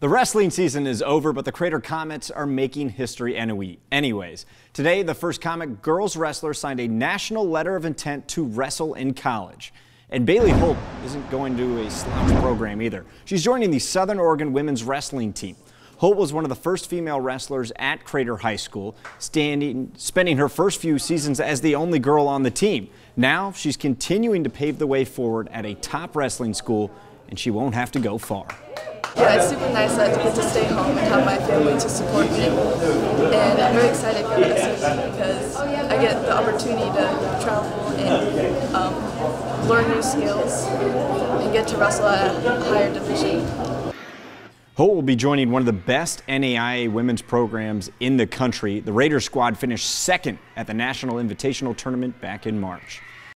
The wrestling season is over, but the Crater Comets are making history anyways. Today, the first Comet girls wrestler signed a national letter of intent to wrestle in college. And Bailey Holt isn't going to a slouch program either. She's joining the Southern Oregon women's wrestling team. Holt was one of the first female wrestlers at Crater High School, standing, spending her first few seasons as the only girl on the team. Now she's continuing to pave the way forward at a top wrestling school, and she won't have to go far. Yeah, it's super nice that I get to stay home and have my family to support me. And I'm very excited for this season because I get the opportunity to travel and um, learn new skills and get to wrestle at a higher division. Holt will be joining one of the best NAIA women's programs in the country. The Raiders squad finished second at the National Invitational Tournament back in March.